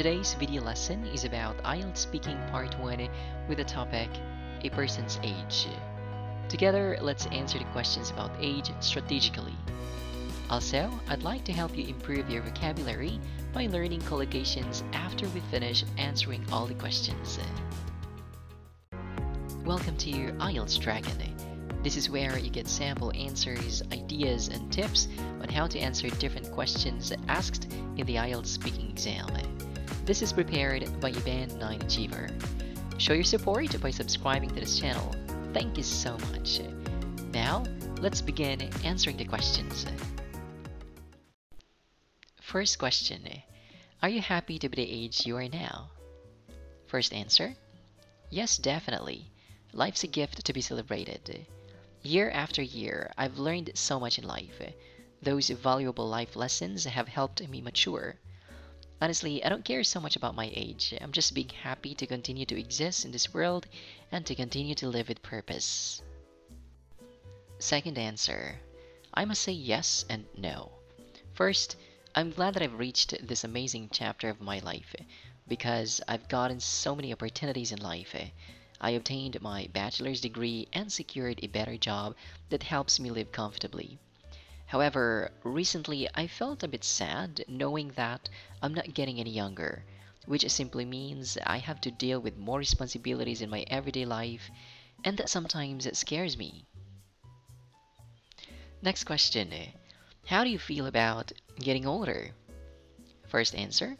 Today's video lesson is about IELTS Speaking Part 1 with the topic A Person's Age. Together, let's answer the questions about age strategically. Also, I'd like to help you improve your vocabulary by learning collocations after we finish answering all the questions. Welcome to IELTS Dragon. This is where you get sample answers, ideas, and tips on how to answer different questions asked in the IELTS speaking exam. This is prepared by Band 9 Achiever. Show your support by subscribing to this channel. Thank you so much. Now, let's begin answering the questions. First question Are you happy to be the age you are now? First answer Yes, definitely. Life's a gift to be celebrated. Year after year, I've learned so much in life. Those valuable life lessons have helped me mature. Honestly, I don't care so much about my age. I'm just being happy to continue to exist in this world and to continue to live with purpose. Second answer I must say yes and no. First, I'm glad that I've reached this amazing chapter of my life because I've gotten so many opportunities in life. I obtained my bachelor's degree and secured a better job that helps me live comfortably. However, recently I felt a bit sad knowing that I'm not getting any younger, which simply means I have to deal with more responsibilities in my everyday life, and that sometimes it scares me. Next question How do you feel about getting older? First answer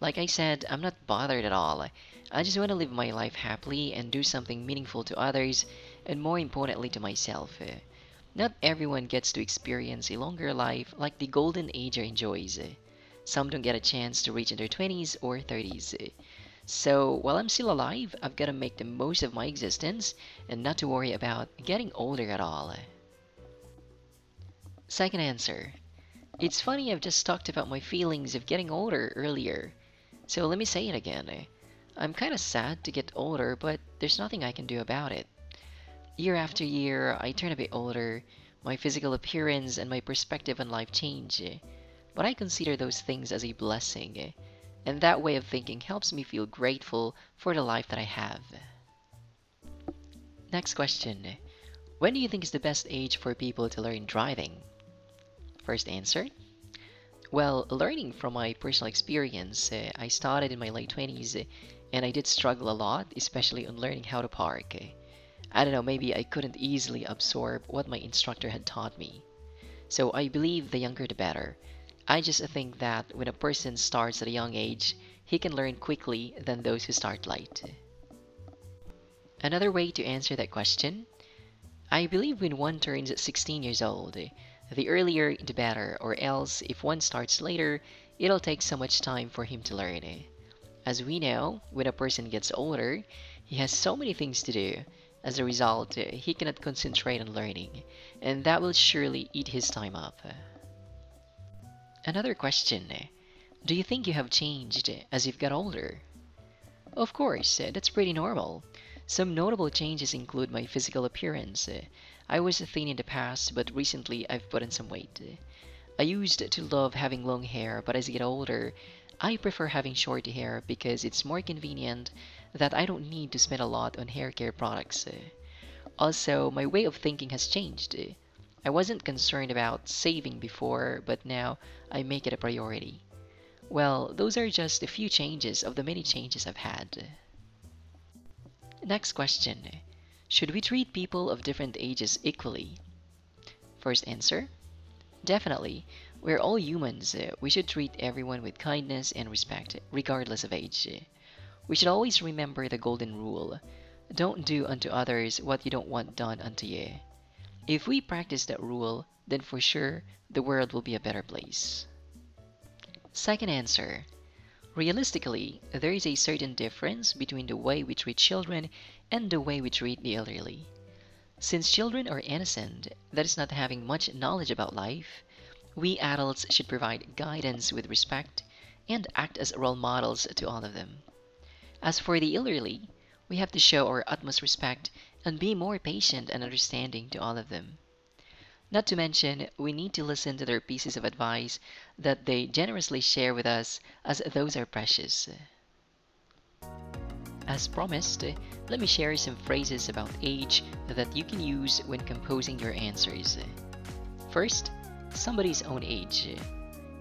Like I said, I'm not bothered at all. I just want to live my life happily and do something meaningful to others, and more importantly to myself. Not everyone gets to experience a longer life like the golden ager enjoys. Some don't get a chance to reach in their 20s or 30s. So while I'm still alive, I've got to make the most of my existence and not to worry about getting older at all. Second answer. It's funny I've just talked about my feelings of getting older earlier. So let me say it again. I'm kinda sad to get older, but there's nothing I can do about it. Year after year, I turn a bit older, my physical appearance and my perspective on life change. But I consider those things as a blessing, and that way of thinking helps me feel grateful for the life that I have. Next question When do you think is the best age for people to learn driving? First answer Well, learning from my personal experience, I started in my late 20s and I did struggle a lot, especially on learning how to park. I don't know, maybe I couldn't easily absorb what my instructor had taught me. So I believe the younger the better. I just think that when a person starts at a young age, he can learn quickly than those who start late. Another way to answer that question I believe when one turns 16 years old, the earlier the better, or else if one starts later, it'll take so much time for him to learn. As we know, when a person gets older, he has so many things to do as a result, uh, he cannot concentrate on learning, and that will surely eat his time up. Another question uh, Do you think you have changed uh, as you've got older? Of course, that's pretty normal. Some notable changes include my physical appearance. I was thin in the past, but recently I've put on some weight. I used to love having long hair, but as I get older, I prefer having short hair because it's more convenient that I don't need to spend a lot on hair care products. Uh. Also, my way of thinking has changed. Uh. I wasn't concerned about saving before, but now I make it a priority. Well, those are just a few changes of the many changes I've had. Uh. Next question Should we treat people of different ages equally? First answer Definitely. We're all humans. We should treat everyone with kindness and respect, regardless of age. We should always remember the golden rule don't do unto others what you don't want done unto you. If we practice that rule, then for sure the world will be a better place. Second answer Realistically, there is a certain difference between the way we treat children and the way we treat the elderly. Since children are innocent, that is not having much knowledge about life, we adults should provide guidance with respect and act as role models to all of them. As for the elderly, we have to show our utmost respect and be more patient and understanding to all of them. Not to mention, we need to listen to their pieces of advice that they generously share with us, as those are precious. As promised, let me share some phrases about age that you can use when composing your answers. First, somebody's own age.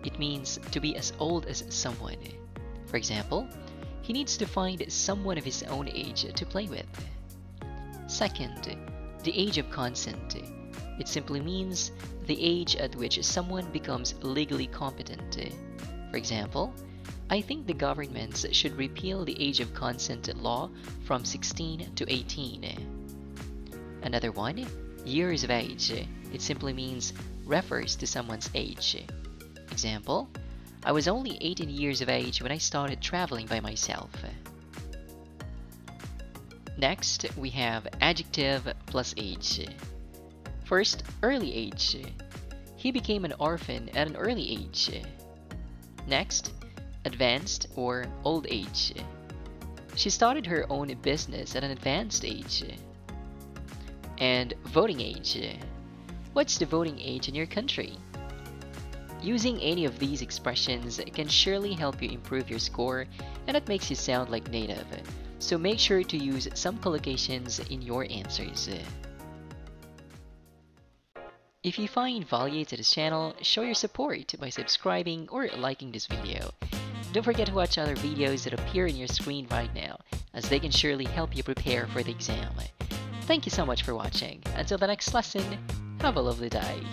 It means to be as old as someone. For example, he needs to find someone of his own age to play with. Second, the age of consent. It simply means the age at which someone becomes legally competent. For example, I think the governments should repeal the age of consent law from 16 to 18. Another one, years of age. It simply means refers to someone's age. Example, I was only 18 years of age when I started traveling by myself. Next, we have adjective plus age. First, early age. He became an orphan at an early age. Next, advanced or old age. She started her own business at an advanced age. And voting age. What's the voting age in your country? Using any of these expressions can surely help you improve your score and it makes you sound like native. So make sure to use some collocations in your answers. If you find value to this channel, show your support by subscribing or liking this video. Don't forget to watch other videos that appear in your screen right now, as they can surely help you prepare for the exam. Thank you so much for watching. Until the next lesson, have a lovely day.